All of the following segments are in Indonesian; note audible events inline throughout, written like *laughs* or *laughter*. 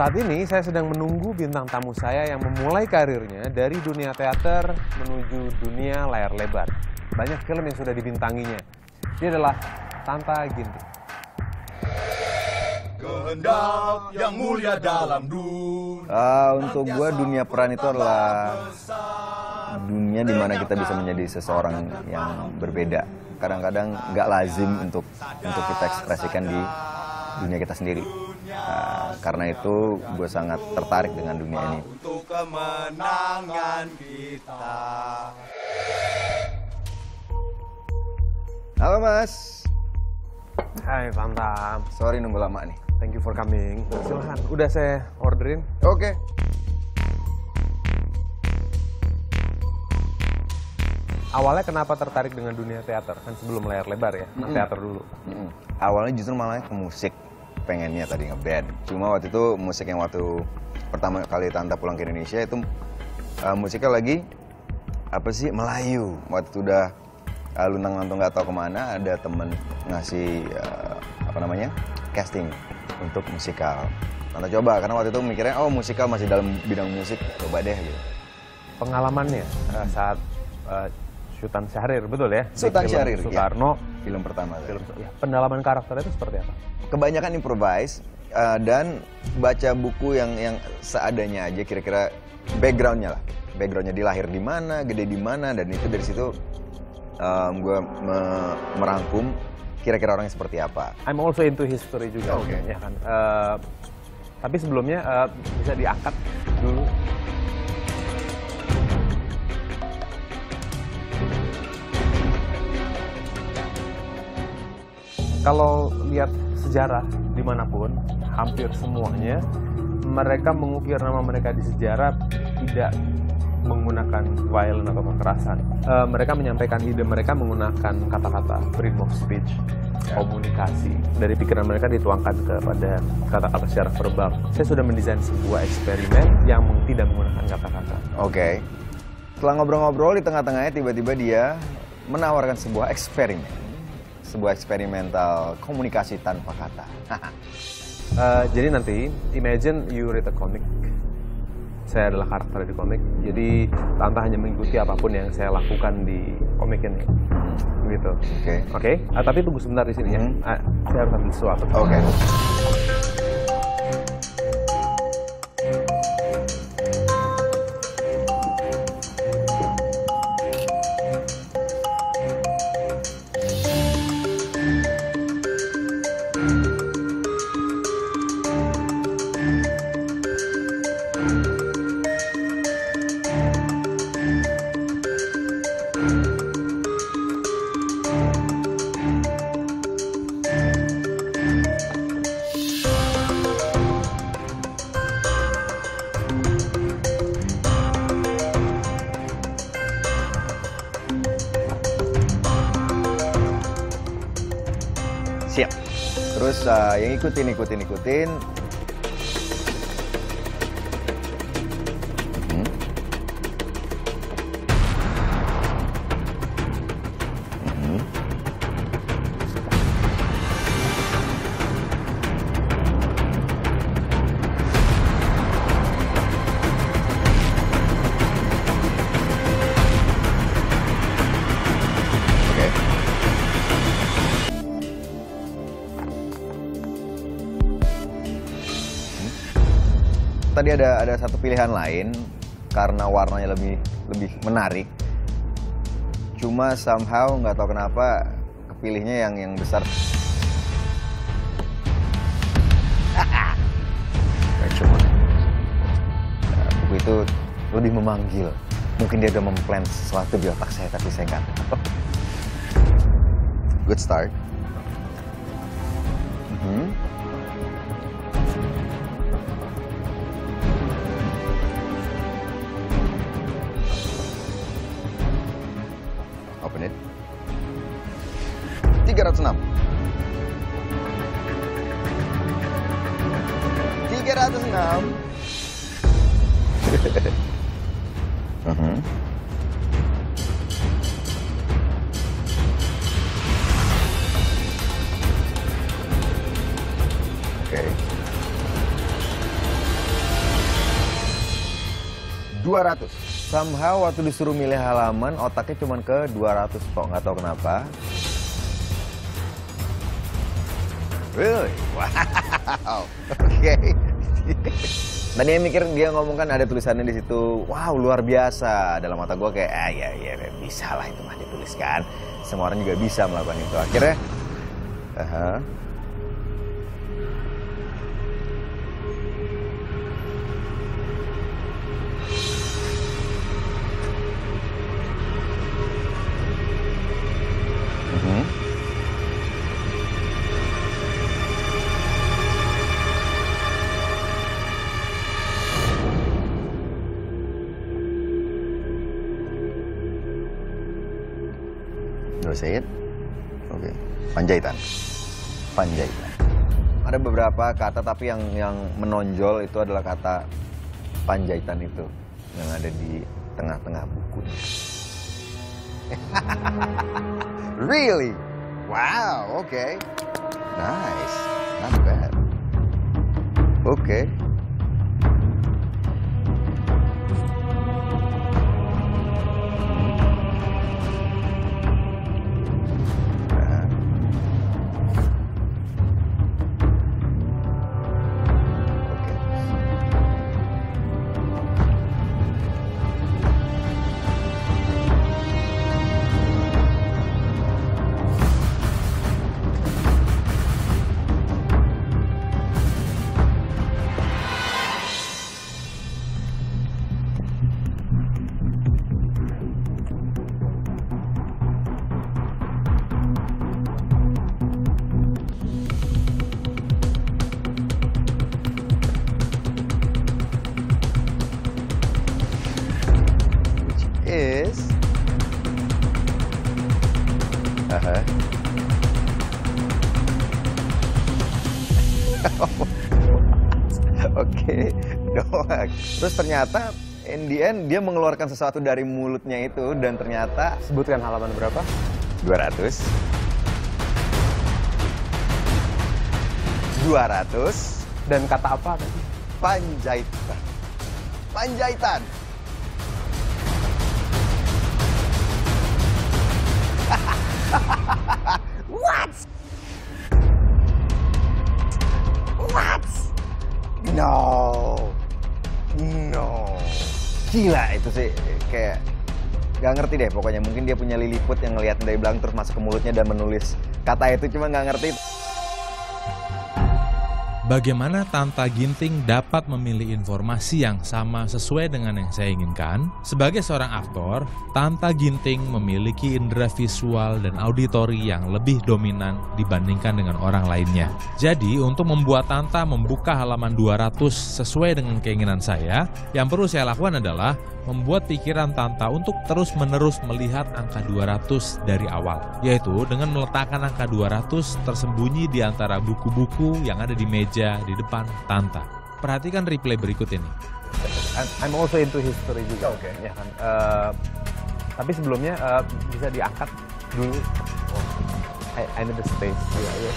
Saat ini saya sedang menunggu bintang tamu saya yang memulai karirnya dari dunia teater menuju dunia layar lebar. Banyak film yang sudah dibintanginya. Dia adalah Tanta Ginting. Kehendak yang mulia dalam dunia. Ah, untuk gue dunia peran itu adalah dunia di mana kita bisa menjadi seseorang yang berbeda. Kadang-kadang nggak lazim untuk untuk kita ekspresikan di dunia kita sendiri. Ah, karena itu gue sangat tertarik dengan dunia ini. Untuk kemenangan kita. Halo Mas, Hai Tanta, sorry nunggu lama nih. thank you for coming. Silahkan, udah saya orderin. Oke. Awalnya kenapa tertarik dengan dunia teater? Kan sebelum layar lebar ya, nah, teater dulu. Mm-mm. Awalnya justru malah ke musik, pengennya tadi ngeband. Cuma waktu itu musik yang waktu pertama kali Tanta pulang ke Indonesia itu uh, musiknya lagi apa sih Melayu. Waktu itu udah uh, luntang lantung nggak tahu ke mana, ada temen ngasih uh, apa namanya casting untuk musikal. Tanta coba karena waktu itu mikirnya oh musikal masih dalam bidang musik, coba deh gitu. Pengalamannya eh, saat eh, Sultan Syahrir, betul ya? Sultan film Syahrir, ya. Soekarno, Film pertama. film ya, pendalaman karakter itu seperti apa? kebanyakan improvise uh, dan baca buku yang yang seadanya aja kira-kira backgroundnya lah backgroundnya dilahir di mana gede di mana dan itu dari situ um, gue me- merangkum kira-kira orangnya seperti apa I'm also into history juga, Oke. ya kan. Eh, tapi sebelumnya eh, bisa diangkat dulu. Kalau lihat sejarah di mana pun, hampir semuanya mereka mengukir nama mereka di sejarah tidak menggunakan violent atau kekerasan. Eh, mereka menyampaikan ide mereka menggunakan kata-kata, freedom of speech, komunikasi. Dari pikiran mereka dituangkan kepada kata-kata secara verbal. Saya sudah mendesain sebuah eksperimen yang tidak menggunakan kata-kata. oke setelah ngobrol-ngobrol di tengah-tengahnya tiba-tiba dia menawarkan sebuah eksperimen sebuah eksperimental komunikasi tanpa kata *laughs* Eh, jadi nanti, imagine you read a comic. Saya adalah karakter di komik, jadi Tante hanya mengikuti apa pun yang saya lakukan di komik ini. Gitu. oke Oke, Ah, tapi tunggu sebentar di sini ya. Hmm. Ah, saya harus ambil sesuatu. oke siap. Terus uh, yang ikutin ikutin ikutin Tadi ada ada satu pilihan lain karena warnanya lebih lebih menarik. Cuma somehow nggak tahu kenapa kepilihnya yang yang besar. *laughs* Cuma Ya, buku itu lebih memanggil. Mungkin dia udah memplan sesuatu di otak saya tapi saya nggak tahu. Good start. Open 306. 306. Mhm. Oke. 200. Somehow waktu disuruh milih halaman, otaknya cuma ke 200 kok, nggak tahu kenapa. Really? Wow. *laughs* Oke. Tadi yang mikir dia ngomong kan ada tulisannya di situ, wow luar biasa. Dalam mata gue kayak, ah ya ya bisa lah itu mah dituliskan. Semua orang juga bisa melakukan itu. Akhirnya, uh Mhm. It? Oke. Panjaitan. Panjaitan. Ada beberapa kata tapi yang yang menonjol itu adalah kata Panjaitan itu yang ada di tengah-tengah bukunya. *laughs* really? Wow, okay. Nice. Not bad. Okay. *laughs* Oke, doang. Terus ternyata in the end dia mengeluarkan sesuatu dari mulutnya itu dan ternyata Sebutkan halaman berapa? 200 200 Dan kata apa tadi? Panjaitan. Panjaitan. *laughs* What? What? No. No. Gila itu sih kayak Gak ngerti deh pokoknya mungkin dia punya liliput yang ngelihat dari belakang terus masuk ke mulutnya dan menulis kata itu cuma nggak ngerti Bagaimana Tanta Ginting dapat memilih informasi yang sama sesuai dengan yang saya inginkan? Sebagai seorang aktor, Tanta Ginting memiliki indera visual dan auditori yang lebih dominan dibandingkan dengan orang lainnya. Jadi, untuk membuat Tanta membuka halaman 200 sesuai dengan keinginan saya, yang perlu saya lakukan adalah membuat pikiran Tanta untuk terus-menerus melihat angka 200 dari awal, yaitu dengan meletakkan angka 200 tersembunyi di antara buku-buku yang ada di meja di depan Tanta. Perhatikan replay berikut ini. I'm- also into history juga. Oke. Ya kan. Eh, tapi sebelumnya eh, bisa diangkat dulu. Oh, I, I need the space. Iya, iya.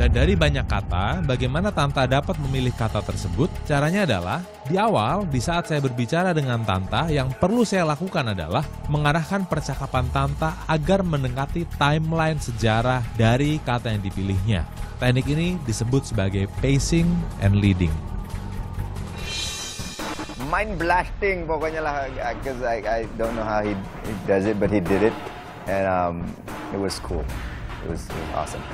Dan dari banyak kata, bagaimana Tanta dapat memilih kata tersebut? Caranya adalah, di awal, di saat saya berbicara dengan Tanta, yang perlu saya lakukan adalah mengarahkan percakapan Tanta agar mendekati timeline sejarah dari kata yang dipilihnya. Teknik ini disebut sebagai pacing and leading. mind blasting pokoknya lah because I, I don't know how he, he does it but he did it and um, it was cool it was, it was awesome